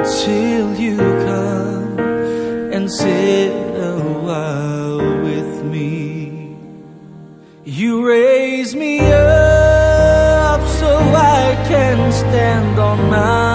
until you come and sit a while with me. You raise me up so I can stand on my